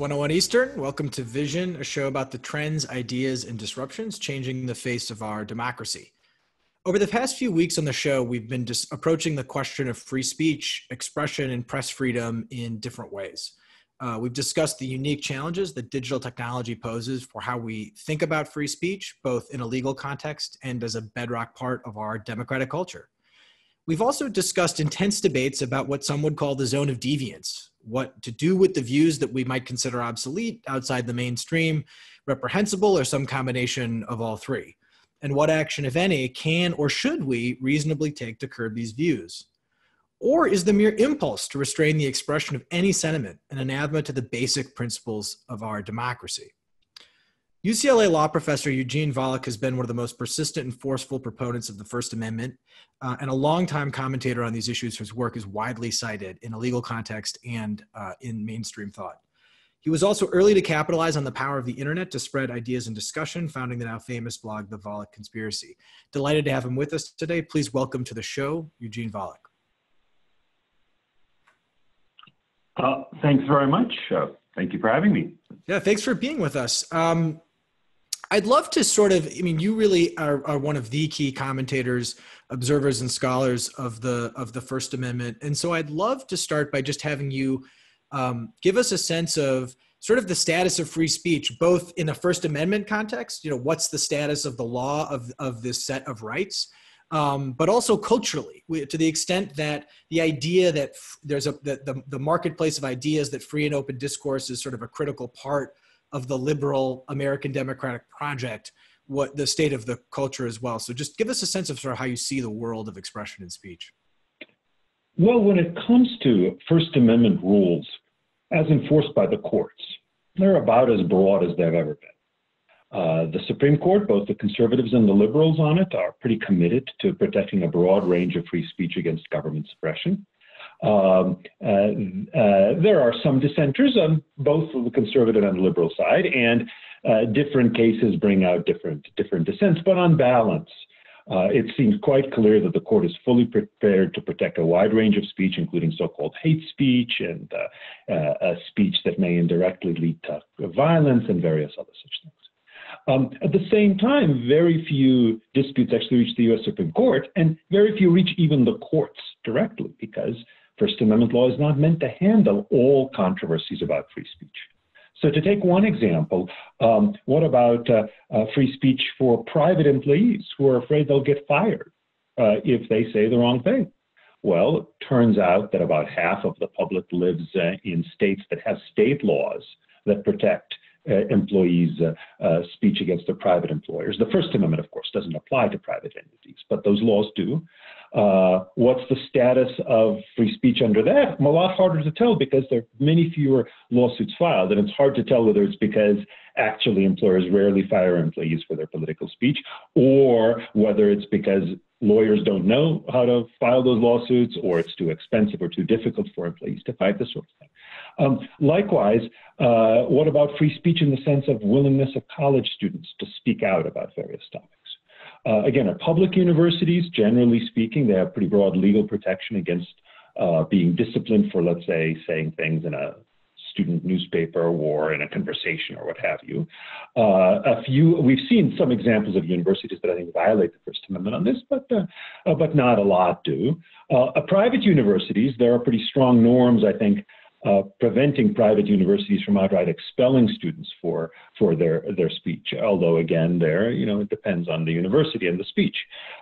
It's 101 Eastern. Welcome to Vision, a show about the trends, ideas, and disruptions changing the face of our democracy. Over the past few weeks on the show, we've been just approaching the question of free speech, expression, and press freedom in different ways. Uh, we've discussed the unique challenges that digital technology poses for how we think about free speech, both in a legal context and as a bedrock part of our democratic culture. We've also discussed intense debates about what some would call the zone of deviance, what to do with the views that we might consider obsolete, outside the mainstream, reprehensible, or some combination of all three. And what action, if any, can or should we reasonably take to curb these views? Or is the mere impulse to restrain the expression of any sentiment an anathema to the basic principles of our democracy? UCLA law professor Eugene Volokh has been one of the most persistent and forceful proponents of the First Amendment uh, and a longtime commentator on these issues whose work is widely cited in a legal context and uh, in mainstream thought. He was also early to capitalize on the power of the internet to spread ideas and discussion, founding the now famous blog, The Volokh Conspiracy. Delighted to have him with us today. Please welcome to the show, Eugene Volokh. Uh, thanks very much. Uh, thank you for having me. Yeah, thanks for being with us. Um, I'd love to sort of, I mean, you really are, are one of the key commentators, observers, and scholars of the of the First Amendment, and so I'd love to start by just having you um, give us a sense of sort of the status of free speech, both in a First Amendment context. You know, what's the status of the law of of this set of rights, um, but also culturally, to the extent that the idea that f- there's a the, the the marketplace of ideas that free and open discourse is sort of a critical part of the liberal American democratic project, what the state of the culture as well. So just give us a sense of sort of how you see the world of expression and speech. Well, when it comes to First Amendment rules as enforced by the courts, they're about as broad as they've ever been. Uh, the Supreme Court, both the conservatives and the liberals on it, are pretty committed to protecting a broad range of free speech against government suppression. Um, uh, uh, there are some dissenters on both the conservative and liberal side, and uh, different cases bring out different different dissents. But on balance, uh, it seems quite clear that the court is fully prepared to protect a wide range of speech, including so-called hate speech and uh, uh, speech that may indirectly lead to violence and various other such things. Um, at the same time, very few disputes actually reach the U.S. Supreme Court, and very few reach even the courts directly, because First Amendment law is not meant to handle all controversies about free speech. So, to take one example, um, what about uh, uh, free speech for private employees who are afraid they'll get fired uh, if they say the wrong thing? Well, it turns out that about half of the public lives uh, in states that have state laws that protect uh, employees' uh, speech against their private employers. The First Amendment, of course, doesn't apply to private entities, but those laws do. Uh, what's the status of free speech under that? a lot harder to tell because there are many fewer lawsuits filed, and it's hard to tell whether it's because actually employers rarely fire employees for their political speech, or whether it's because lawyers don't know how to file those lawsuits, or it's too expensive or too difficult for employees to fight this sort of thing. Um, likewise, uh, what about free speech in the sense of willingness of college students to speak out about various topics? Uh, again, at public universities, generally speaking, they have pretty broad legal protection against uh, being disciplined for, let's say, saying things in a student newspaper or in a conversation or what have you. Uh, a few, we've seen some examples of universities that I think violate the First Amendment on this, but uh, but not a lot do. Uh, private universities, there are pretty strong norms, I think, uh, preventing private universities from outright expelling students for for their their speech. Although again, there you know it depends on the university and the speech.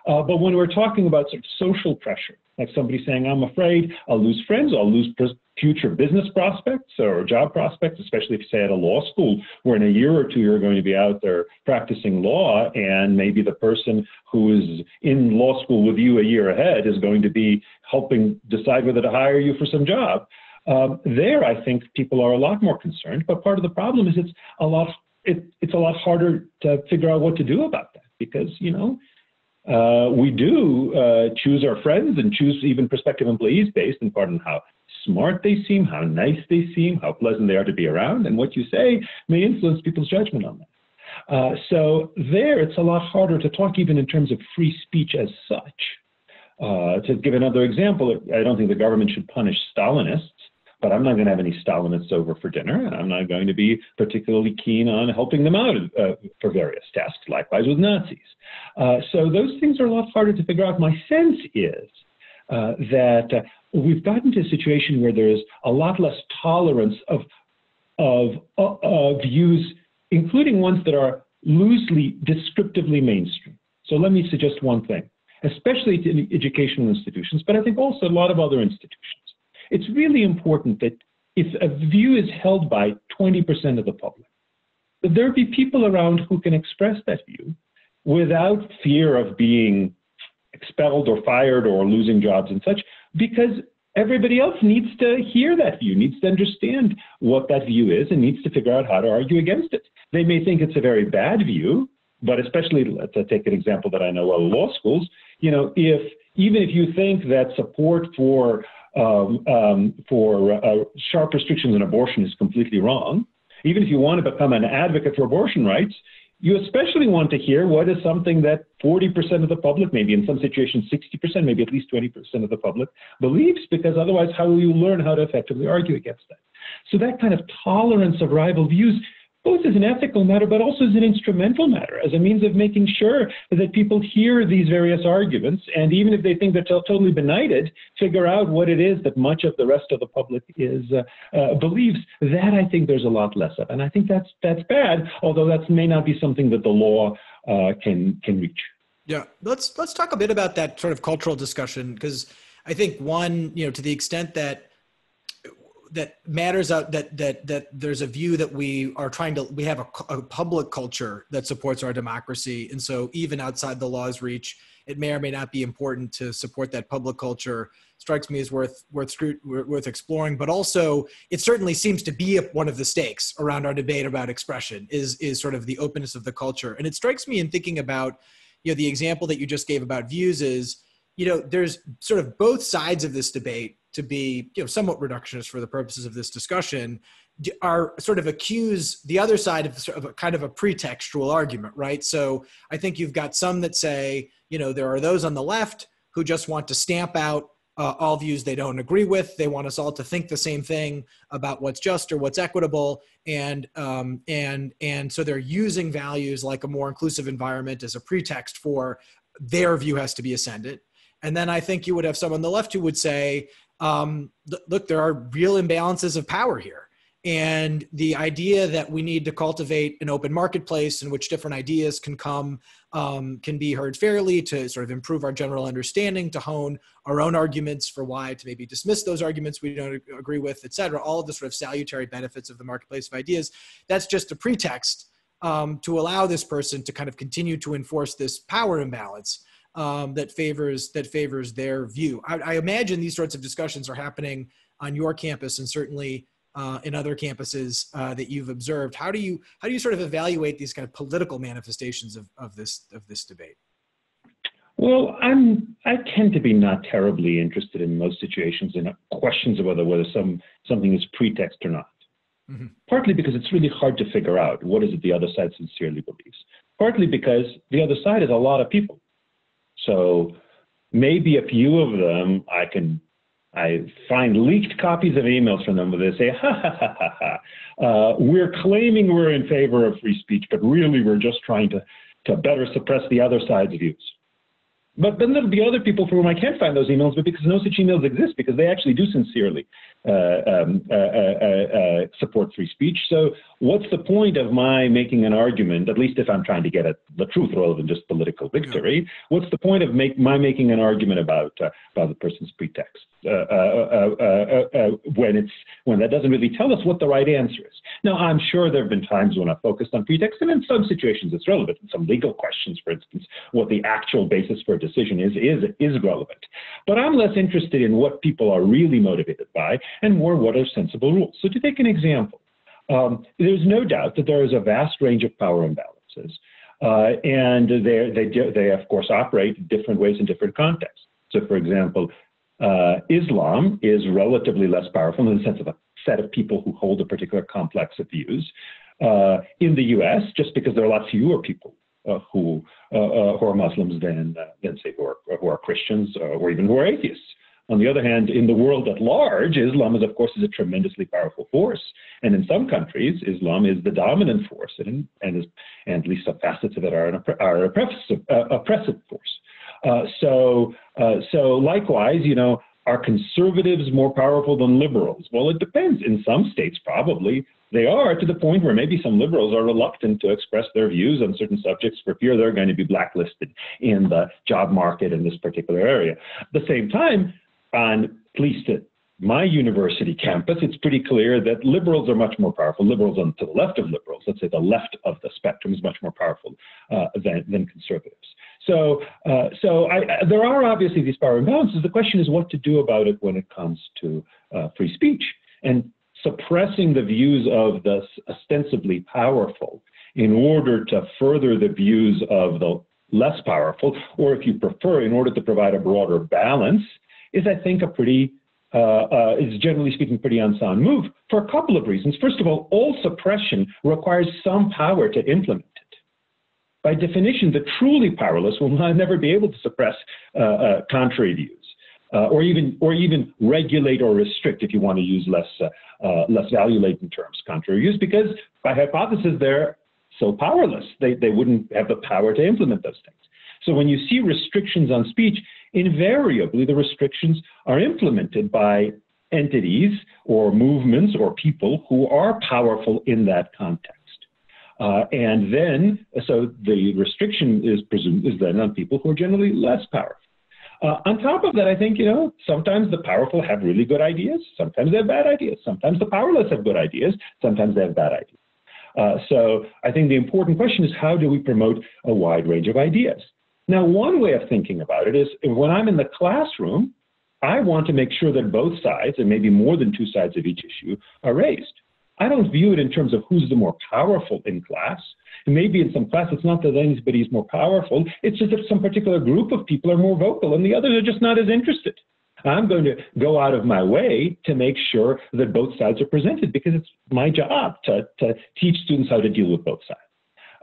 Uh, but when we're talking about sort of social pressure, like somebody saying, "I'm afraid I'll lose friends, I'll lose future business prospects or job prospects," especially if you say at a law school, where in a year or two you're going to be out there practicing law, and maybe the person who is in law school with you a year ahead is going to be helping decide whether to hire you for some job. Um, there, I think people are a lot more concerned. But part of the problem is it's a lot it, it's a lot harder to figure out what to do about that because you know uh, we do uh, choose our friends and choose even prospective employees based in part on how smart they seem, how nice they seem, how pleasant they are to be around, and what you say may influence people's judgment on that. Uh, so there, it's a lot harder to talk even in terms of free speech as such. Uh, to give another example, I don't think the government should punish Stalinists but I'm not going to have any Stalinists over for dinner, and I'm not going to be particularly keen on helping them out uh, for various tasks. Likewise with Nazis. Uh, so those things are a lot harder to figure out. My sense is uh, that uh, we've gotten to a situation where there is a lot less tolerance of of, of views, including ones that are loosely descriptively mainstream. So let me suggest one thing, especially to educational institutions, but I think also a lot of other institutions. It's really important that if a view is held by 20% of the public, that there be people around who can express that view without fear of being expelled or fired or losing jobs and such, because everybody else needs to hear that view, needs to understand what that view is, and needs to figure out how to argue against it. They may think it's a very bad view, but especially, let's uh, take an example that I know well, law schools. You know, if even if you think that support for um, um, for uh, sharp restrictions on abortion is completely wrong, even if you want to become an advocate for abortion rights, you especially want to hear what is something that 40% of the public, maybe in some situations 60%, maybe at least 20% of the public believes, because otherwise, how will you learn how to effectively argue against that? So that kind of tolerance of rival views both as an ethical matter, but also as an instrumental matter, as a means of making sure that people hear these various arguments, and even if they think they're totally benighted, figure out what it is that much of the rest of the public is uh, uh, believes. That I think there's a lot less of, and I think that's that's bad. Although that may not be something that the law uh, can can reach. Yeah, let's let's talk a bit about that sort of cultural discussion because I think one, you know, to the extent that that matters out that that that there's a view that we are trying to we have a, a, public culture that supports our democracy. And so even outside the law's reach it may or may not be important to support that public culture. Strikes me as worth worth worth exploring. But also it certainly seems to be one of the stakes around our debate about expression is is sort of the openness of the culture. And it strikes me in thinking about you know the example that you just gave about views is you know there's sort of both sides of this debate to be you know somewhat reductionist for the purposes of this discussion are sort of accuse the other side of, sort of a kind of a pretextual argument right? So i think you've got some that say you know there are those on the left who just want to stamp out uh, all views they don't agree with. They want us all to think the same thing about what's just or what's equitable. And um, and and so they're using values like a more inclusive environment as a pretext for their view has to be ascendant and then I think you would have someone on the left who would say, um, look, there are real imbalances of power here. And the idea that we need to cultivate an open marketplace in which different ideas can come, um, can be heard fairly to sort of improve our general understanding, to hone our own arguments for why to maybe dismiss those arguments we don't agree with, et cetera, all of the sort of salutary benefits of the marketplace of ideas. That's just a pretext um, to allow this person to kind of continue to enforce this power imbalance um, that favors that favors their view. I, I, imagine these sorts of discussions are happening on your campus and certainly uh, in other campuses uh, that you've observed. How do you how do you sort of evaluate these kind of political manifestations of, of this of this debate? Well, I'm I tend to be not terribly interested in most situations in questions of whether whether some something is pretext or not. Mm-hmm. Partly because it's really hard to figure out what is it the other side sincerely believes. Partly because the other side is a lot of people. So maybe a few of them I can I find leaked copies of emails from them where they say, ha ha ha ha ha, uh, we're claiming we're in favor of free speech, but really we're just trying to, to better suppress the other side's views. But then there'll be other people for whom I can't find those emails, but because no such emails exist, because they actually do sincerely uh, um, uh, uh, uh, support free speech. So what's the point of my making an argument, at least if I'm trying to get at the truth rather than just political victory? Yeah. What's the point of make, my making an argument about uh, about the person's pretext uh, uh, when it's when that doesn't really tell us what the right answer is? Now, I'm sure there have been times when I've focused on pretext, and in some situations it's relevant. In some legal questions, for instance, what the actual basis for a decision is is is relevant. But I'm less interested in what people are really motivated by, and more what are sensible rules. So, to take an example. Um, there's no doubt that there is a vast range of power imbalances. Uh, and they, they, they, of course, operate different ways in different contexts. So, for example, uh, Islam is relatively less powerful in the sense of a set of people who hold a particular complex of views. Uh, in the US, just because there are a lot fewer people uh, who, uh, uh, who are Muslims than, than say, who are, who are Christians or even who are atheists. On the other hand, in the world at large, Islam is, of course, is a tremendously powerful force. And in some countries, Islam is the dominant force, and, and, is, and at least some facets of it are an are oppressive, uh, oppressive force. Uh, so, uh, so likewise, you know, are conservatives more powerful than liberals? Well, it depends. In some states, probably they are to the point where maybe some liberals are reluctant to express their views on certain subjects for fear they're going to be blacklisted in the job market in this particular area. At the same time, on at least at my university campus, it's pretty clear that liberals are much more powerful. Liberals on to the left of liberals, let's say the left of the spectrum, is much more powerful uh, than, than conservatives. So, uh, so I, there are obviously these power imbalances. The question is what to do about it when it comes to uh, free speech and suppressing the views of the ostensibly powerful in order to further the views of the less powerful, or if you prefer, in order to provide a broader balance, is I think a pretty uh, uh, is generally speaking pretty unsound move for a couple of reasons. First of all, all suppression requires some power to implement it. by definition, the truly powerless will not, never be able to suppress uh, uh, contrary views, uh, or even or even regulate or restrict, if you want to use less uh, less value-laden terms, contrary views, because by hypothesis they're so powerless, they they wouldn't have the power to implement those things. So when you see restrictions on speech, invariably the restrictions are implemented by entities or movements or people who are powerful in that context. Uh, and then, so the restriction is presumed is then on people who are generally less powerful. Uh, on top of that, I think, you know, sometimes the powerful have really good ideas. Sometimes they have bad ideas. Sometimes the powerless have good ideas. Sometimes they have bad ideas. Uh, so I think the important question is how do we promote a wide range of ideas? Now, one way of thinking about it is when I'm in the classroom, I want to make sure that both sides, and maybe more than two sides of each issue, are raised. I don't view it in terms of who's the more powerful in class. And maybe in some class, it's not that anybody is more powerful. It's just that some particular group of people are more vocal and the others are just not as interested. I'm going to go out of my way to make sure that both sides are presented because it's my job to, to teach students how to deal with both sides.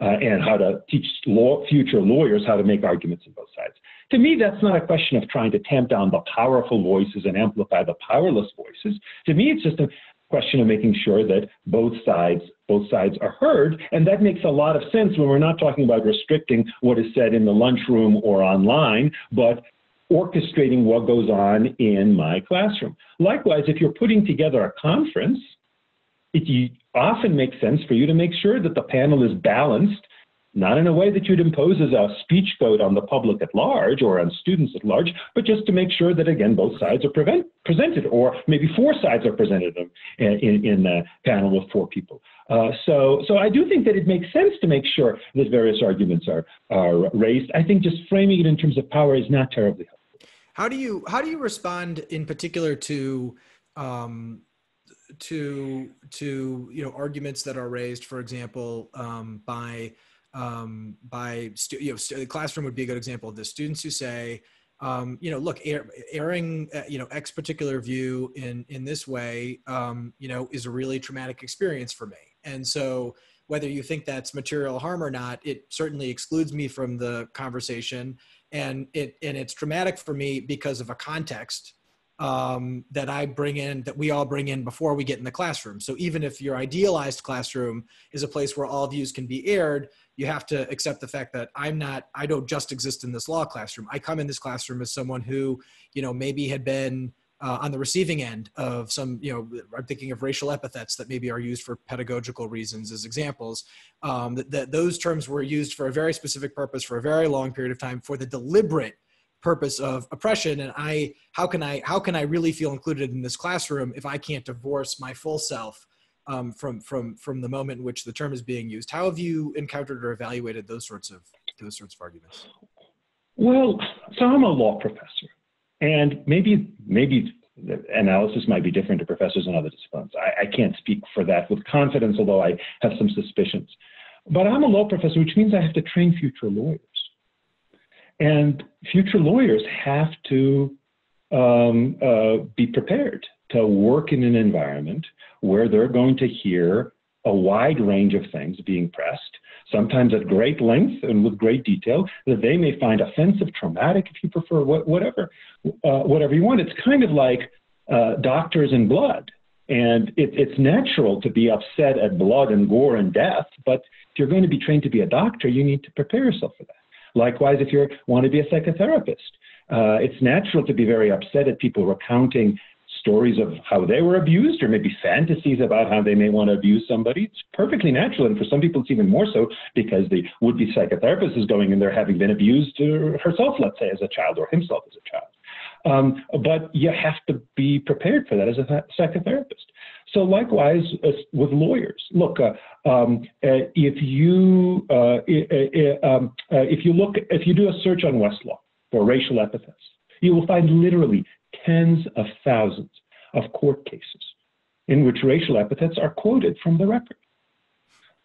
Uh, and how to teach law, future lawyers how to make arguments on both sides. To me, that's not a question of trying to tamp down the powerful voices and amplify the powerless voices. To me, it's just a, question of making sure that both sides both sides are heard and that makes a lot of sense when we're not talking about restricting what is said in the lunchroom or online but orchestrating what goes on in my classroom likewise if you're putting together a conference it often makes sense for you to make sure that the panel is balanced not in a way that you'd impose as a speech code on the public at large or on students at large, but just to make sure that, again, both sides are prevent, presented, or maybe four sides are presented in, in, in a panel with four people. Uh, so, so I do think that it makes sense to make sure that various arguments are, are raised. I think just framing it in terms of power is not terribly helpful. How do you, how do you respond in particular to um, to to you know arguments that are raised, for example, um, by um, by stu- you know the classroom would be a good example of this. Students who say, um, you know, look, air, airing uh, you know X particular view in in this way, um, you know, is a really traumatic experience for me, and so whether you think that's material harm or not, it certainly excludes me from the conversation, and it and it's traumatic for me because of a context um, that I bring in, that we all bring in before we get in the classroom. So even if your idealized classroom is a place where all views can be aired, you have to accept the fact that I'm not, I don't just exist in this law classroom. I come in this classroom as someone who, you know, maybe had been uh, on the receiving end of some, you know, I'm thinking of racial epithets that maybe are used for pedagogical reasons as examples. Um, that, that those terms were used for a very specific purpose for a very long period of time for the deliberate purpose of oppression. And i how can i how can i really feel included in this classroom if i can't divorce my full self um, from from from the moment in which the term is being used? How have you encountered or evaluated those sorts of those sorts of arguments? Well so i'm a law professor and maybe maybe the analysis might be different to professors in other disciplines. I, I can't speak for that with confidence although i have some suspicions. But i'm a law professor which means i have to train future lawyers and future lawyers have to um, uh, be prepared to work in an environment where they're going to hear a wide range of things being pressed, sometimes at great length and with great detail, that they may find offensive, traumatic, if you prefer, whatever, uh, whatever you want. It's kind of like uh, doctors and blood. And it, it's natural to be upset at blood and gore and death, but if you're going to be trained to be a doctor, you need to prepare yourself for that. Likewise, if you want to be a psychotherapist, uh, it's natural to be very upset at people recounting stories of how they were abused or maybe fantasies about how they may want to abuse somebody. It's perfectly natural. And for some people, it's even more so because the would be psychotherapist is going in there having been abused herself, let's say, as a child or himself as a child. Um, but you have to be prepared for that as a psychotherapist. So likewise uh, with lawyers. Look, uh, um, uh, if you uh, um, uh, if you look if you do a search on Westlaw for racial epithets, you will find literally tens of thousands of court cases in which racial epithets are quoted from the record.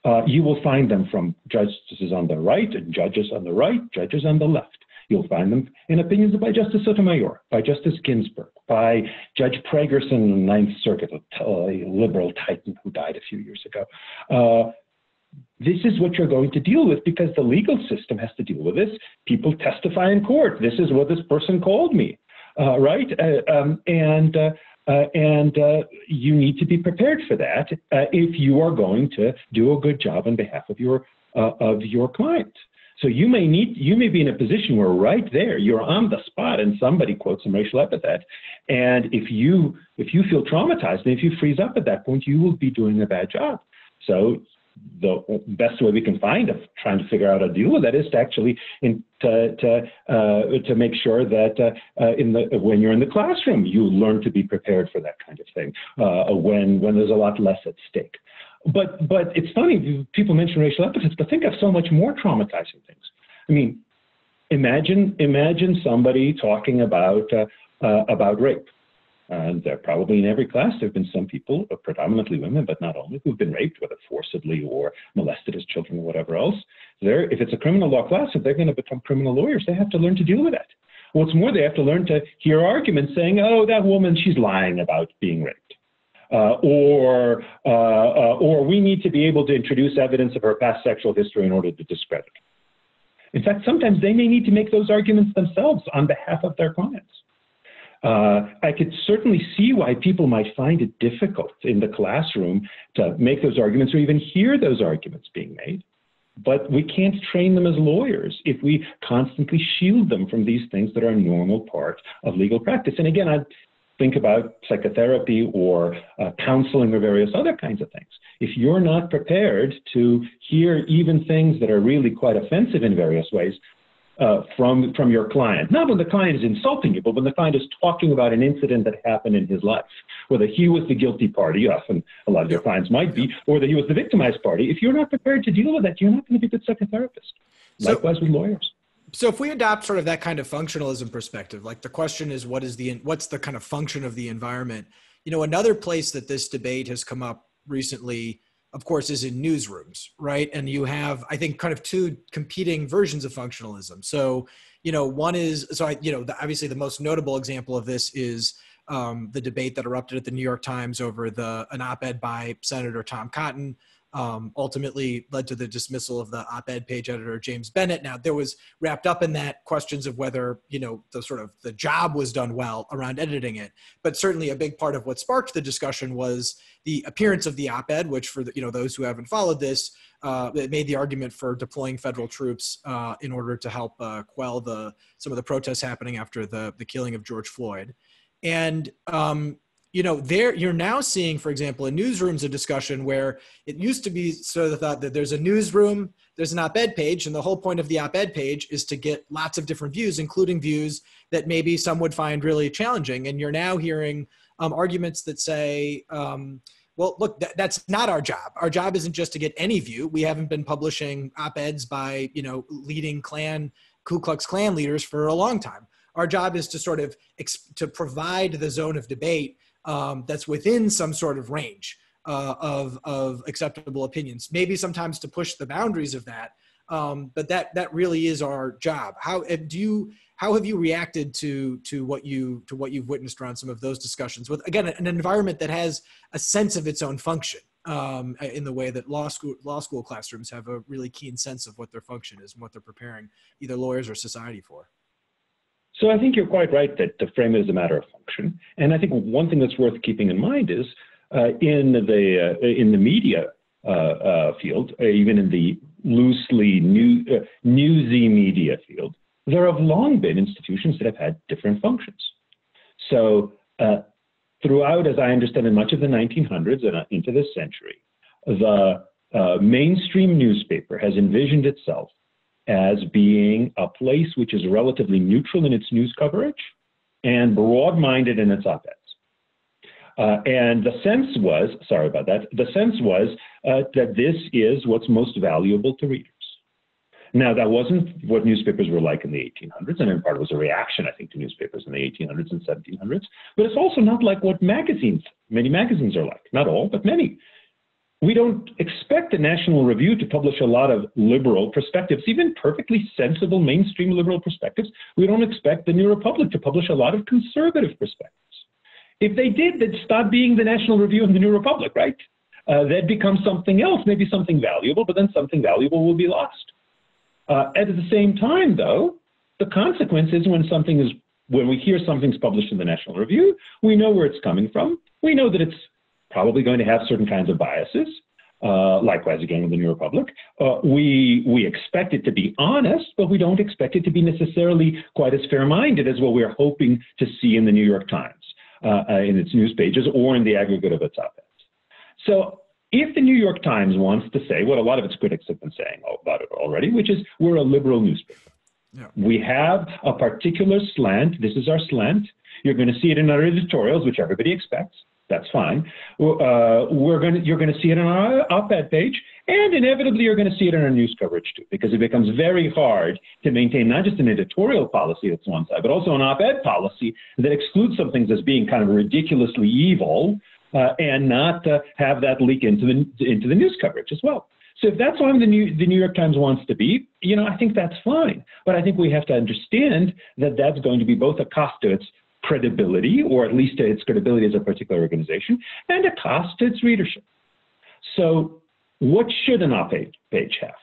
Uh, you will find them from justices on the right and judges on the right, judges on the left. You'll find them in opinions by Justice Sotomayor, by Justice Ginsburg, by Judge Pregerson in the Ninth Circuit, a, liberal titan who died a few years ago. Uh, this is what you're going to deal with because the legal system has to deal with this. People testify in court. This is what this person called me, uh, right? Uh, um, and uh, uh and uh, you need to be prepared for that uh, if you are going to do a good job on behalf of your of your client. So you may need, you may be in a position where right there, you're on the spot and somebody quotes some racial epithet. And if you, if you feel traumatized and if you freeze up at that point, you will be doing a bad job. So the best way we can find of trying to figure out to deal with that is to actually in, to to, uh, to make sure that uh, uh, in the when you're in the classroom you learn to be prepared for that kind of thing uh, when when there's a lot less at stake. But but it's funny people mention racial epithets, but think of so much more traumatizing things. I mean, imagine imagine somebody talking about uh, uh, about rape. And uh, probably in every class, there have been some people, uh, predominantly women, but not only, who've been raped, whether forcibly or molested as children or whatever else. There, if it's a criminal law class, if they're going to become criminal lawyers, they have to learn to deal with that. What's more, they have to learn to hear arguments saying, "Oh, that woman, she's lying about being raped." Uh, or, uh, uh, or we need to be able to introduce evidence of her past sexual history in order to discredit. In fact, sometimes they may need to make those arguments themselves on behalf of their clients. Uh, I could certainly see why people might find it difficult in the classroom to make those arguments or even hear those arguments being made. But we can't train them as lawyers if we constantly shield them from these things that are a normal part of legal practice. And again, I think about psychotherapy or uh, counseling or various other kinds of things. If you're not prepared to hear even things that are really quite offensive in various ways, uh, from from your client. Not when the client is insulting you, but when the client is talking about an incident that happened in his life, whether he was the guilty party, often a lot of your clients might be, or whether he was the victimized party. If you're not prepared to deal with that, you're not going to be a good psychotherapist. So, Likewise with lawyers. So if we adopt sort of that kind of functionalism perspective, like the question is, what is the what's the kind of function of the environment? You know, another place that this debate has come up recently of course, is in newsrooms, right? And you have, I think, kind of two competing versions of functionalism. So, you know, one is, so I, you know, the, obviously the most notable example of this is um, the debate that erupted at the New York Times over the an op-ed by Senator Tom Cotton um, ultimately led to the dismissal of the op-ed page editor James Bennet. Now there was wrapped up in that questions of whether you know the sort of the job was done well around editing it, but certainly a big part of what sparked the discussion was the appearance of the op-ed, which for the, you know those who haven't followed this, uh, it made the argument for deploying federal troops uh, in order to help uh, quell the some of the protests happening after the the killing of George Floyd, and um, you know there you're now seeing for example in newsrooms a discussion where it used to be sort of thought that there's a newsroom there's an op-ed page and the whole point of the op-ed page is to get lots of different views including views that maybe some would find really challenging. And you're now hearing um, arguments that say um, well look th- that's not our job. Our job isn't just to get any view. We haven't been publishing op-eds by you know leading klan ku klux klan leaders for a long time. Our job is to sort of ex- to provide the zone of debate um, that's within some sort of range uh, of, of acceptable opinions. Maybe sometimes to push the boundaries of that, um, but that that really is our job. How do you? How have you reacted to to what you to what you've witnessed around some of those discussions with again an environment that has a sense of its own function, um, in the way that law school law school classrooms have a really keen sense of what their function is and what they're preparing either lawyers or society for. So I think you're quite right that the frame is a matter of function, and I think one thing that's worth keeping in mind is uh, in the uh, in the media uh, uh field, uh, even in the loosely new, uh, newsy media field, there have long been institutions that have had different functions. So throughout, as I understand it, much of the 1900s and into this century, the mainstream newspaper has envisioned itself as being a place which is relatively neutral in its news coverage and broad minded in its op eds. Uh, and the sense was, sorry about that, the sense was uh, that this is what's most valuable to readers. Now, that wasn't what newspapers were like in the 1800s, and in part it was a reaction, I think, to newspapers in the 1800s and 1700s. But it's also not like what magazines, many magazines are like. Not all, but many. We don't expect the National Review to publish a lot of liberal perspectives, even perfectly sensible mainstream liberal perspectives. We don't expect the New Republic to publish a lot of conservative perspectives. If they did, they'd stop being the National Review and the New Republic, right? Uh, they'd become something else, maybe something valuable, but then something valuable will be lost. Uh, at the same time, though, the consequence is when something is when we hear something's published in the National Review, we know where it's coming from. We know that it's probably going to have certain kinds of biases. Uh, likewise, again with the New Republic, uh, we we expect it to be honest, but we don't expect it to be necessarily quite as fair-minded as what we're hoping to see in the New York Times uh, uh in its news pages or in the aggregate of its op-eds. So if the New York Times wants to say what a lot of its critics have been saying about it already, which is we're a liberal newspaper. Yeah. We have a particular slant. This is our slant. You're going to see it in our editorials, which everybody expects. That's fine. Uh, we're going to, you're going to see it on our op-ed page, and inevitably you're going to see it in our news coverage too, because it becomes very hard to maintain not just an editorial policy that's one side, but also an op-ed policy that excludes some things as being kind of ridiculously evil uh, and not uh, have that leak into the into the news coverage as well. So if that's why the New the New York Times wants to be, you know, I think that's fine. But I think we have to understand that that's going to be both a cost to its credibility, or at least its credibility as a particular organization, and a cost to its readership. So what should an op-ed page have?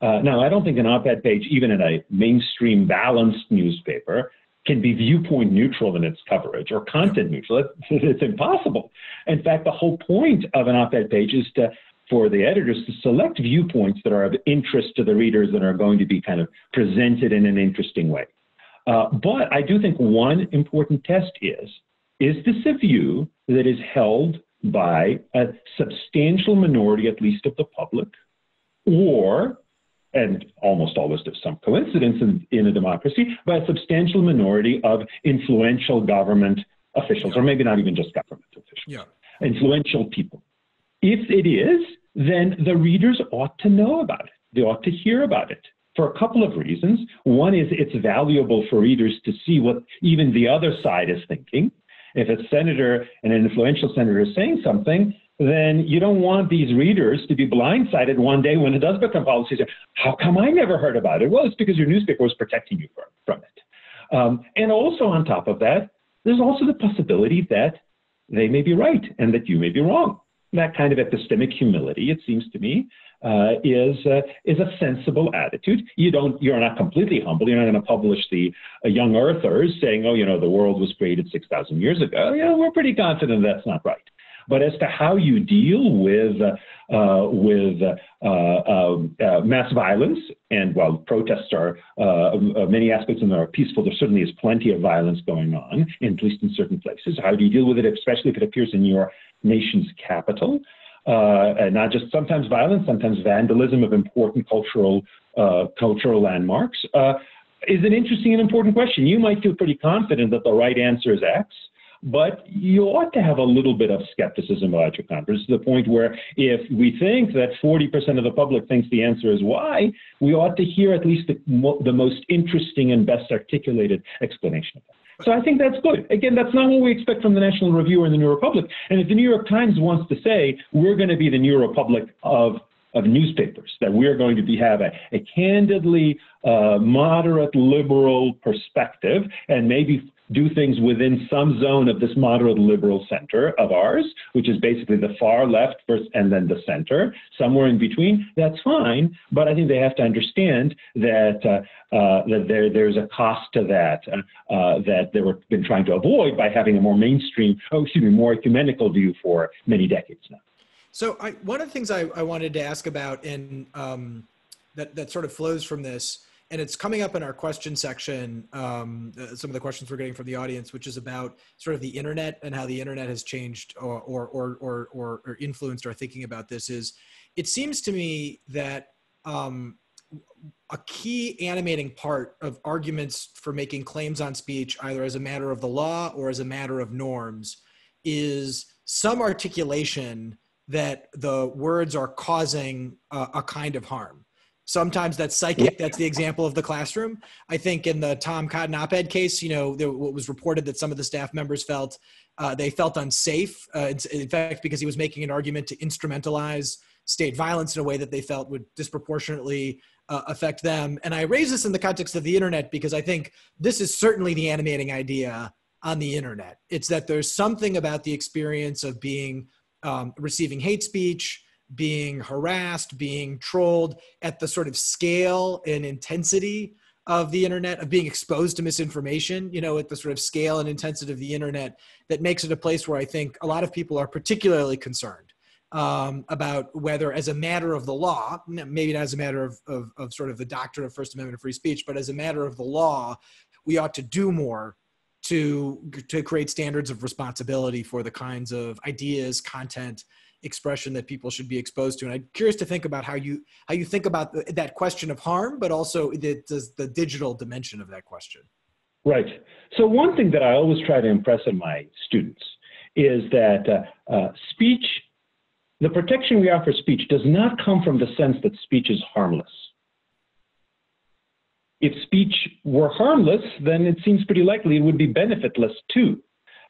Uh, now, I don't think an op-ed page, even in a mainstream balanced newspaper, can be viewpoint neutral in its coverage or content neutral. It's, impossible. In fact, the whole point of an op-ed page is to for the editors to select viewpoints that are of interest to the readers and are going to be kind of presented in an interesting way. Uh, but I do think one important test is, is this a view that is held by a substantial minority, at least of the public, or and almost always there's some coincidence in, in a democracy, by a substantial minority of influential government officials, yeah. or maybe not even just government officials, yeah. influential people. If it is, then the readers ought to know about it. They ought to hear about it for a couple of reasons. One is it's valuable for readers to see what even the other side is thinking. If a senator, an influential senator, is saying something, then you don't want these readers to be blindsided one day when it does become policy. How come I never heard about it? Well, it's because your newspaper was protecting you from, from it. Um, and also, on top of that, there's also the possibility that they may be right and that you may be wrong. That kind of epistemic humility, it seems to me, uh, is uh, is a sensible attitude. You don't, you're not completely humble. You're not going to publish the uh, young earthers saying, "Oh, you know, the world was created six thousand years ago." Yeah, we're pretty confident that's not right. But as to how you deal with uh, with uh, um, uh, mass violence, and while protests are uh, many aspects of them are peaceful, there certainly is plenty of violence going on, at least in certain places. How do you deal with it, especially if it appears in your nation's capital? Uh, and not just sometimes violence, sometimes vandalism of important cultural cultural landmarks. is an interesting and important question. You might feel pretty confident that the right answer is X, but you ought to have a little bit of skepticism about your conference to the point where if we think that 40% of the public thinks the answer is Y, we ought to hear at least the, the most interesting and best articulated explanation of that. So I think that's good. Again, that's not what we expect from the National Review or the New Republic. And if the New York Times wants to say we're going to be the New Republic of of newspapers that we're going to be have a, a candidly uh, moderate liberal perspective and maybe do things within some zone of this moderate liberal center of ours, which is basically the far left first and then the center, somewhere in between, that's fine. But I think they have to understand that uh, uh, that there there's a cost to that uh, uh that they were been trying to avoid by having a more mainstream, oh excuse me, more ecumenical view for many decades now. So I, one of the things I, I wanted to ask about in um, that that sort of flows from this and it's coming up in our question section um, uh, some of the questions we're getting from the audience which is about sort of the internet and how the internet has changed or or or or, or influenced our thinking about this is it seems to me that um, a key animating part of arguments for making claims on speech either as a matter of the law or as a matter of norms is some articulation that the words are causing a, a kind of harm Sometimes that's psychic. That's the example of the classroom. I think in the Tom Cotton op-ed case, you know, there, what was reported that some of the staff members felt uh, they felt unsafe. Uh, in fact, because he was making an argument to instrumentalize state violence in a way that they felt would disproportionately uh, affect them. And I raise this in the context of the internet because I think this is certainly the animating idea on the internet. It's that there's something about the experience of being um, receiving hate speech, being harassed, being trolled at the sort of scale and intensity of the internet, of being exposed to misinformation, you know, at the sort of scale and intensity of the internet, that makes it a place where I think a lot of people are particularly concerned um, about whether, as a matter of the law, maybe not as a matter of, of, of sort of the doctrine of First Amendment free speech, but as a matter of the law, we ought to do more to to create standards of responsibility for the kinds of ideas, content, expression that people should be exposed to. And I'm curious to think about how you how you think about the, that question of harm, but also the, the, the digital dimension of that question. Right. So one thing that I always try to impress on my students is that uh, uh, speech, the protection we offer speech, does not come from the sense that speech is harmless. If speech were harmless, then it seems pretty likely it would be benefitless too.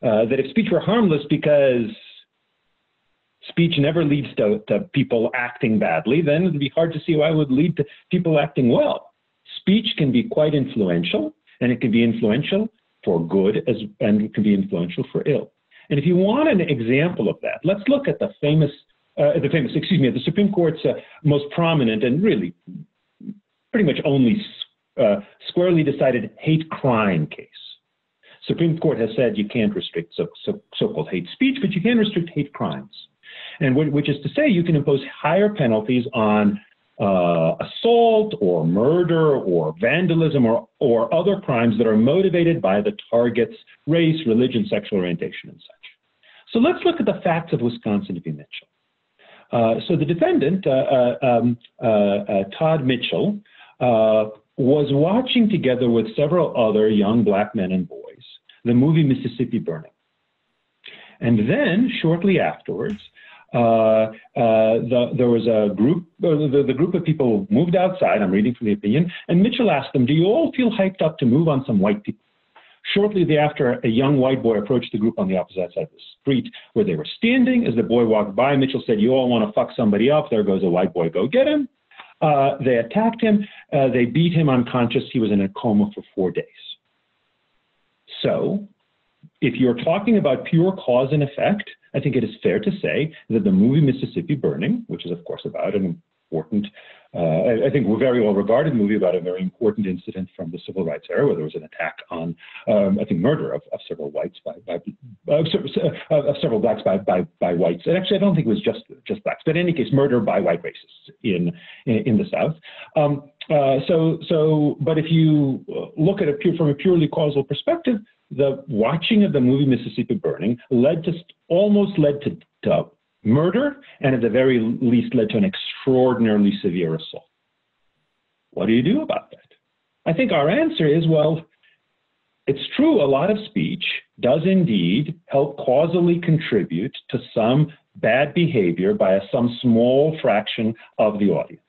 Uh, that if speech were harmless because speech never leads to, to people acting badly, then it'd be hard to see why it would lead to people acting well. Speech can be quite influential, and it can be influential for good as and it can be influential for ill. And if you want an example of that, let's look at the famous, uh, the famous, excuse me, the Supreme Court's uh, most prominent and really pretty much only uh, squarely decided hate crime case. Supreme Court has said you can't restrict so, so, so-called hate speech, but you can restrict hate crimes and which is to say you can impose higher penalties on uh, assault or murder or vandalism or, or other crimes that are motivated by the target's race, religion, sexual orientation, and such. So let's look at the facts of Wisconsin v. Mitchell. Uh, so the defendant, uh, uh um, uh, uh, Todd Mitchell, was watching together with several other young black men and boys the movie Mississippi Burning. And then, shortly afterwards, uh, uh, the, there was a group, uh, the, the, group of people moved outside. I'm reading from the opinion, and Mitchell asked them, "Do you all feel hyped up to move on some white people?" Shortly thereafter, a young white boy approached the group on the opposite side of the street where they were standing. As the boy walked by, Mitchell said, "You all want to fuck somebody up? There goes a white boy. Go get him." Uh, they attacked him. Uh, they beat him unconscious. He was in a coma for four days. So, if you're talking about pure cause and effect, I think it is fair to say that the movie Mississippi Burning, which is of course about an important, uh, I think a very well regarded movie about a very important incident from the civil rights era where there was an attack on, um, I think, murder of, of several whites by, by uh, of several blacks by, by, by whites. And actually, I don't think it was just just blacks, but in any case, murder by white racists in in, in the South. Um, uh, so so, but if you look at it pure, from a purely causal perspective, the watching of the movie Mississippi Burning led to almost led to, to murder and at the very least led to an extraordinarily severe assault. What do you do about that? I think our answer is well, it's true, a lot of speech does indeed help causally contribute to some bad behavior by some small fraction of the audience.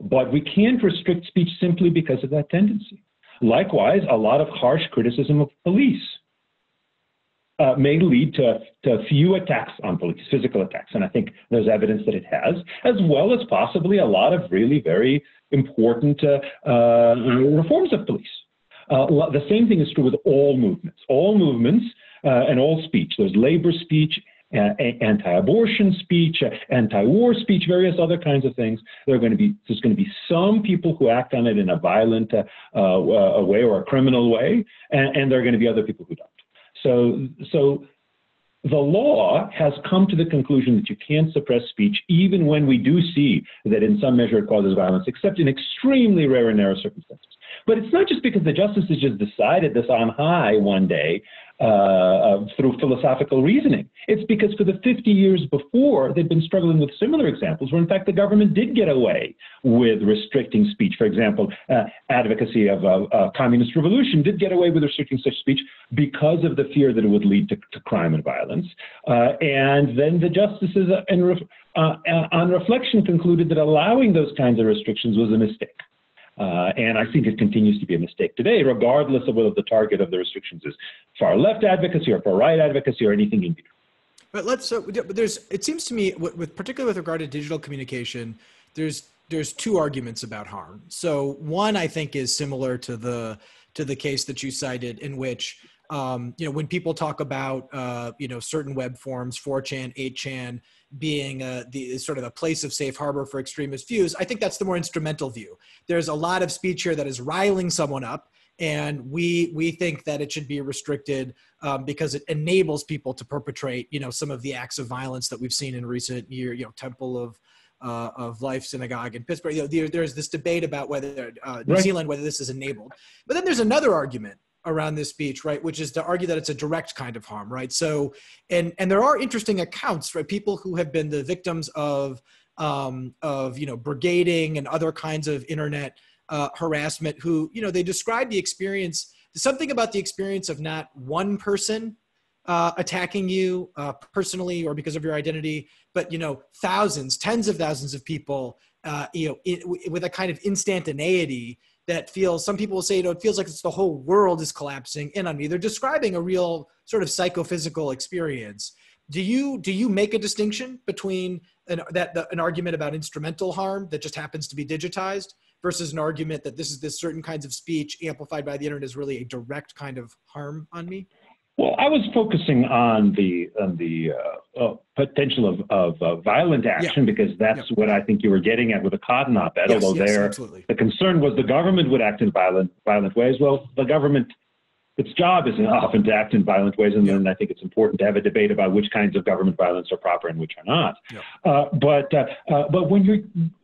But we can't restrict speech simply because of that tendency. Likewise, a lot of harsh criticism of police uh, may lead to, to few attacks on police, physical attacks. And I think there's evidence that it has, as well as possibly a lot of really very important uh, uh, reforms of police. Uh, the same thing is true with all movements. All movements uh, and all speech. There's labor speech, uh, anti-abortion speech, anti-war speech, various other kinds of things. There are going to be there's going to be some people who act on it in a violent uh, uh, way or a criminal way, and, and there are going to be other people who don't. So so the law has come to the conclusion that you can't suppress speech even when we do see that in some measure it causes violence, except in extremely rare and narrow circumstances. But it's not just because the justices just decided this on high one day uh, uh, through philosophical reasoning. It's because for the 50 years before, they've been struggling with similar examples where, in fact, the government did get away with restricting speech. For example, uh, advocacy of a, a, communist revolution did get away with restricting such speech because of the fear that it would lead to, to crime and violence. Uh, and then the justices, uh, uh, on reflection, concluded that allowing those kinds of restrictions was a mistake. Uh, and I think it continues to be a mistake today, regardless of whether the target of the restrictions is far left advocacy or far right advocacy or anything in between. But let's. So there's. It seems to me, with, with particularly with regard to digital communication, there's there's two arguments about harm. So one, I think, is similar to the to the case that you cited, in which um, you know when people talk about uh, you know certain web forms, 4chan, 8chan, being a, the sort of a place of safe harbor for extremist views. I think that's the more instrumental view. There's a lot of speech here that is riling someone up, and we we think that it should be restricted um, because it enables people to perpetrate, you know, some of the acts of violence that we've seen in recent year. You know, Temple of uh, of Life Synagogue in Pittsburgh. You know, there, there's this debate about whether uh, New right. Zealand whether this is enabled, but then there's another argument around this speech, right? Which is to argue that it's a direct kind of harm, right? So, and and there are interesting accounts, right? People who have been the victims of um, of you know brigading and other kinds of internet uh, harassment, who you know they describe the experience, something about the experience of not one person uh, attacking you uh, personally or because of your identity, but you know thousands, tens of thousands of people, uh, you know, it, with a kind of instantaneity that feels some people will say you know it feels like it's the whole world is collapsing in on me they're describing a real sort of psychophysical experience. Do you do you make a distinction between an, that the, an argument about instrumental harm that just happens to be digitized versus an argument that this is this certain kinds of speech amplified by the internet is really a direct kind of harm on me well, I was focusing on the on the uh, uh, potential of of uh, violent action yeah. because that's yeah. what I think you were getting at with the Cotton op-ed. Yes, although yes, there, absolutely. the concern was the government would act in violent violent ways. Well, the government, its job is often to act in violent ways, and yeah. then I think it's important to have a debate about which kinds of government violence are proper and which are not. Uh, but uh, uh, but when you're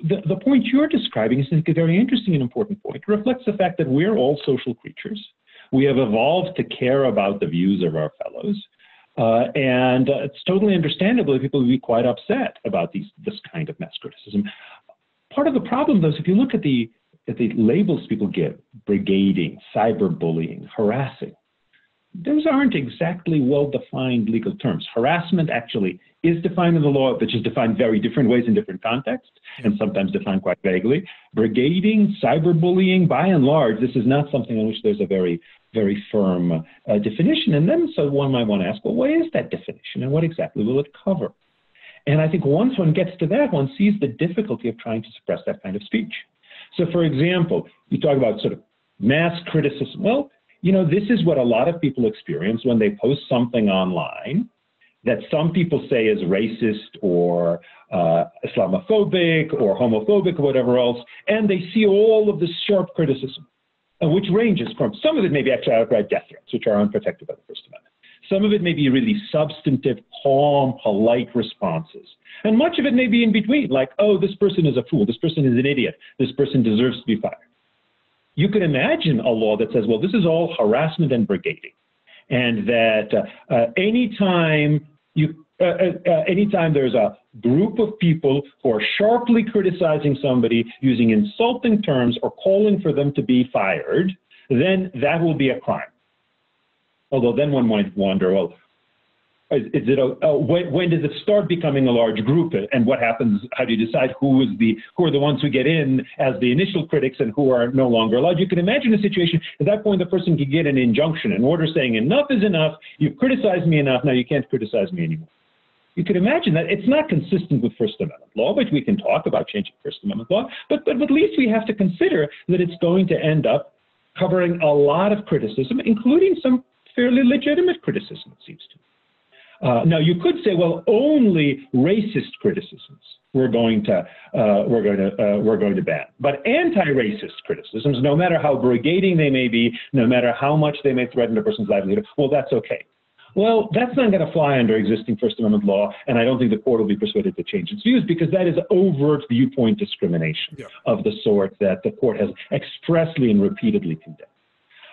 the, the point you're describing is a very interesting and important point. It reflects the fact that we're all social creatures we have evolved to care about the views of our fellows. Uh, and uh, it's totally understandable that people would be quite upset about these, this kind of mass criticism. Part of the problem, though, is if you look at the, at the labels people give, brigading, cyberbullying, harassing, those aren't exactly well-defined legal terms. Harassment actually is defined in the law, which is defined very different ways in different contexts, and sometimes defined quite vaguely. Brigading, cyberbullying, by and large, this is not something on which there's a very very firm uh, definition. And then so one might want to ask, well, what is that definition and what exactly will it cover? And I think once one gets to that, one sees the difficulty of trying to suppress that kind of speech. So, for example, you talk about sort of mass criticism. Well, you know, this is what a lot of people experience when they post something online that some people say is racist or uh, Islamophobic or homophobic or whatever else, and they see all of this sharp criticism. Uh, which ranges from some of it may be actually outright death threats, which are unprotected by the First Amendment. Some of it may be really substantive, calm, polite responses. And much of it may be in between, like, oh, this person is a fool, this person is an idiot, this person deserves to be fired. You could imagine a law that says, well, this is all harassment and brigading. And that uh, uh, anytime you anytime there's a group of people who are sharply criticizing somebody using insulting terms or calling for them to be fired, then that will be a crime. Although then one might wonder, well, is, is it a, uh, when, when, does it start becoming a large group, and what happens? How do you decide who is the who are the ones who get in as the initial critics and who are no longer allowed? You can imagine a situation at that point the person could get an injunction, an order saying enough is enough. You've criticized me enough. Now you can't criticize me anymore you could imagine that it's not consistent with First Amendment law, but we can talk about changing First Amendment law. But, but at least we have to consider that it's going to end up covering a lot of criticism, including some fairly legitimate criticism, it seems to me. Uh, now you could say, well, only racist criticisms we're going to uh, we're going to uh, we're going to ban, but anti-racist criticisms, no matter how brigading they may be, no matter how much they may threaten a person's livelihood, well, that's okay. Well, that's not going to fly under existing First Amendment law, and I don't think the court will be persuaded to change its views because that is overt viewpoint discrimination yeah. of the sort that the court has expressly and repeatedly condemned.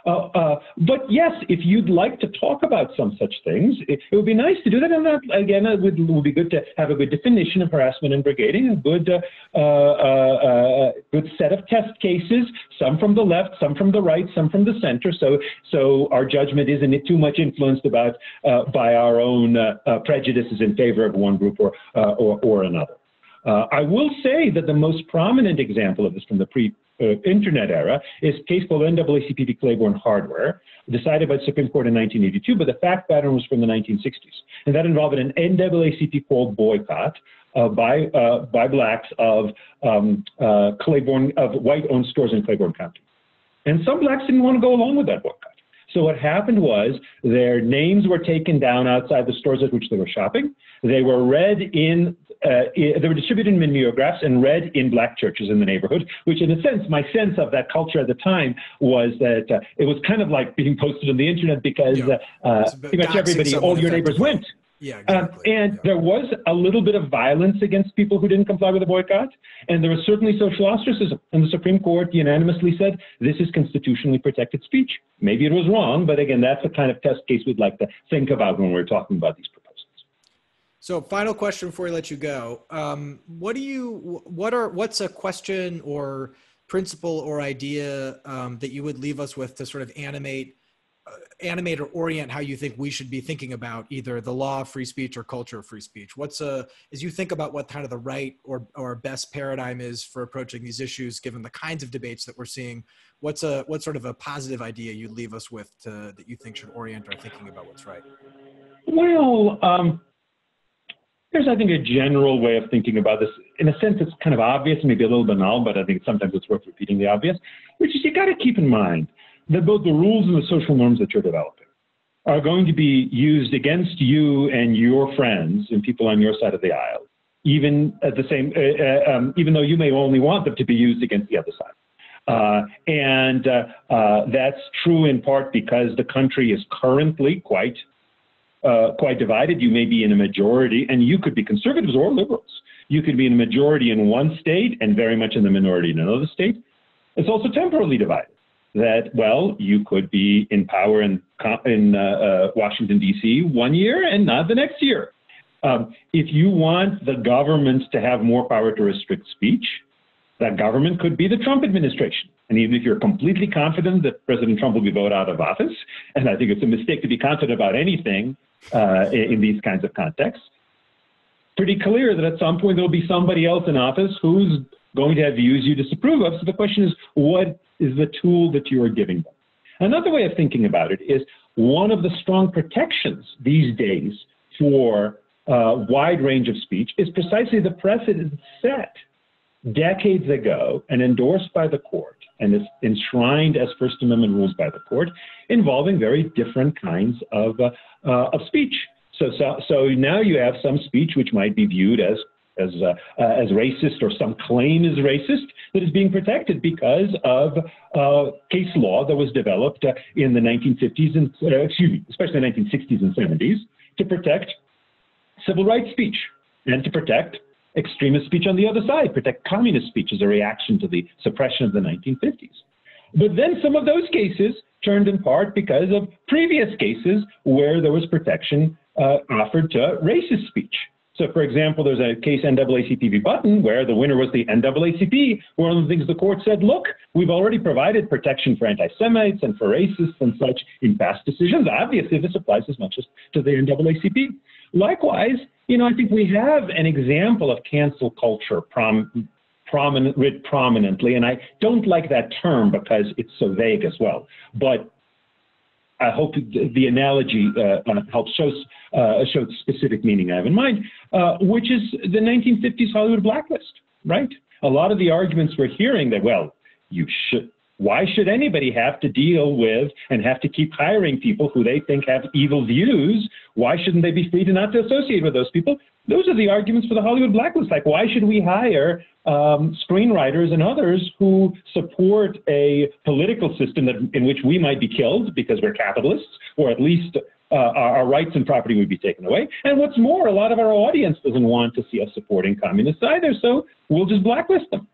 Uh, uh, but yes, if you'd like to talk about some such things, it, it would be nice to do that. And that, again, it would, would, be good to have a good definition of harassment and brigading, a good, uh, uh, uh, good set of test cases, some from the left, some from the right, some from the center. So, so our judgment isn't too much influenced about by our own prejudices in favor of one group or, or, or another. Uh, I will say that the most prominent example of this from the pre uh, internet era is case called NAACP v. Claiborne Hardware, decided by the Supreme Court in 1982, but the fact pattern was from the 1960s. And that involved an NAACP called boycott uh, by, uh, by blacks of um, uh, Claiborne, of white-owned stores in Claiborne County. And some blacks didn't want to go along with that boycott. So what happened was their names were taken down outside the stores at which they were shopping. They were read in uh, they were distributed in mimeographs and read in black churches in the neighborhood, which in a sense, my sense of that culture at the time was that uh, it was kind of like being posted on the internet because yeah. uh, pretty much everybody, all your neighbors went. Yeah, um, exactly. Um, and yeah. there was a little bit of violence against people who didn't comply with the boycott, and there was certainly social ostracism. And the Supreme Court unanimously said this is constitutionally protected speech. Maybe it was wrong, but again, that's the kind of test case we'd like to think about when we're talking about these proposals. So, final question before we let you go. Um, what do you? What are? What's a question or principle or idea um, that you would leave us with to sort of animate, animate or orient how you think we should be thinking about either the law of free speech or culture of free speech? What's a as you think about what kind of the right or or best paradigm is for approaching these issues, given the kinds of debates that we're seeing? What's a what sort of a positive idea you'd leave us with to, that you think should orient our thinking about what's right? Well. Um there's, I think, a general way of thinking about this. In a sense, it's kind of obvious, maybe a little banal, but I think sometimes it's worth repeating the obvious, which is you got to keep in mind that both the rules and the social norms that you're developing are going to be used against you and your friends and people on your side of the aisle, even at the same, uh, uh um, even though you may only want them to be used against the other side. Uh, and uh, uh, that's true in part because the country is currently quite uh, quite divided. You may be in a majority, and you could be conservatives or liberals. You could be in a majority in one state and very much in the minority in another state. It's also temporally divided. That well, you could be in power in in uh, uh, Washington D.C. one year and not the next year. Um, if you want the government to have more power to restrict speech, that government could be the Trump administration. And even if you're completely confident that President Trump will be voted out of office, and I think it's a mistake to be confident about anything uh, in, in these kinds of contexts, pretty clear that at some point there'll be somebody else in office who's going to have views you disapprove of. So the question is, what is the tool that you are giving them? Another way of thinking about it is one of the strong protections these days for a uh, wide range of speech is precisely the precedent set decades ago and endorsed by the court and is enshrined as First Amendment rules by the court involving very different kinds of, uh, uh, of speech. So, so, so now you have some speech which might be viewed as as, uh, uh, as racist or some claim is racist that is being protected because of uh, case law that was developed uh, in the 1950s and, uh, excuse me, especially the 1960s and 70s to protect civil rights speech and to protect extremist speech on the other side, protect communist speech as a reaction to the suppression of the 1950s. But then some of those cases turned in part because of previous cases where there was protection uh, offered to racist speech. So, for example, there's a case NAACP. Button where the winner was the NAACP. One of the things the court said, look, we've already provided protection for anti-Semites and for racists and such in past decisions. Obviously, this applies as much as to the NAACP. Likewise, you know, I think we have an example of cancel culture prom, prominent, writ prominently, and I don't like that term because it's so vague as well. But I hope the analogy uh, uh, helps show, uh, show specific meaning I have in mind, which is the 1950s Hollywood blacklist, right? A lot of the arguments we're hearing that, well, you should, Why should anybody have to deal with and have to keep hiring people who they think have evil views? Why shouldn't they be free to not to associate with those people? Those are the arguments for the Hollywood blacklist. Like, why should we hire um, screenwriters and others who support a political system that, in which we might be killed because we're capitalists, or at least uh, our, our, rights and property would be taken away. And what's more, a lot of our audience doesn't want to see us supporting communists either, so we'll just blacklist them.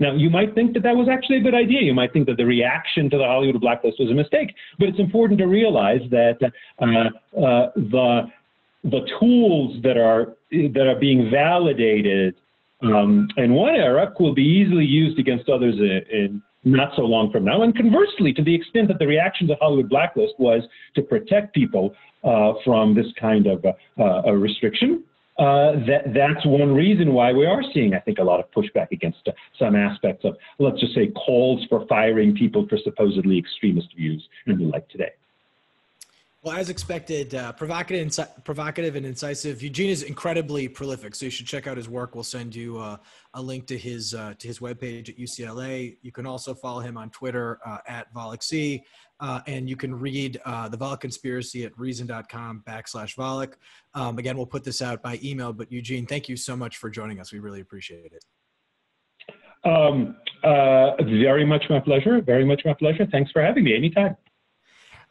Now, you might think that that was actually a good idea. You might think that the reaction to the Hollywood blacklist was a mistake, but it's important to realize that uh, uh, the the tools that are that are being validated um, in one era will be easily used against others in, in not so long from now. And conversely, to the extent that the reaction to Hollywood Blacklist was to protect people uh, from this kind of uh, uh, restriction, uh, that, that's one reason why we are seeing, I think, a lot of pushback against some aspects of, let's just say, calls for firing people for supposedly extremist views and the like today. Well, as expected, uh, provocative, inci- provocative and incisive. Eugene is incredibly prolific, so you should check out his work. We'll send you uh, a link to his uh, to his webpage at UCLA. You can also follow him on Twitter uh, at VolokhC, uh, and you can read uh, the Volokh Conspiracy at Reason.com backslash Volokh. Um, again, we'll put this out by email. But Eugene, thank you so much for joining us. We really appreciate it. Um, very much my pleasure. Very much my pleasure. Thanks for having me. Anytime.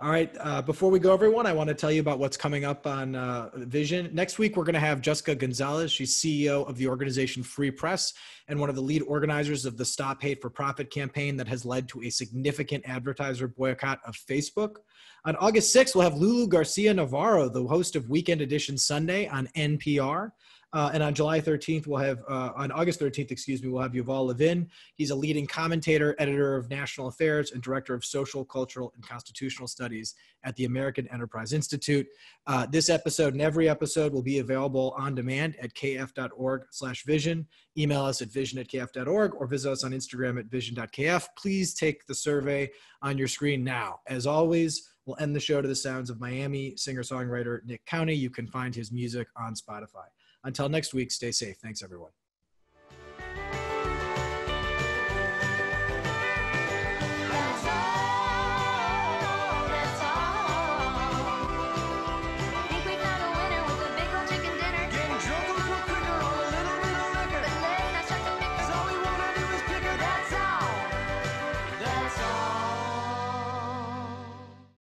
All right. Uh, before we go, everyone, I want to tell you about what's coming up on uh, Vision. Next week, we're going to have Jessica Gonzalez. She's CEO of the organization Free Press and one of the lead organizers of the Stop Hate for Profit campaign that has led to a significant advertiser boycott of Facebook. On August 6th, we'll have Lulu Garcia Navarro, the host of Weekend Edition Sunday on NPR. Uh, and on July 13th, we'll have, uh, on August 13th, excuse me, we'll have Yuval Levin. He's a leading commentator, editor of national affairs, and director of social, cultural, and constitutional studies at the American Enterprise Institute. Uh, this episode and every episode will be available on demand at kf.org slash vision. Email us at vision at kf.org or visit us on Instagram at vision.kf. Please take the survey on your screen now. As always, we'll end the show to the sounds of Miami singer-songwriter Nick County. You can find his music on Spotify. Until next week, stay safe. Thanks, everyone.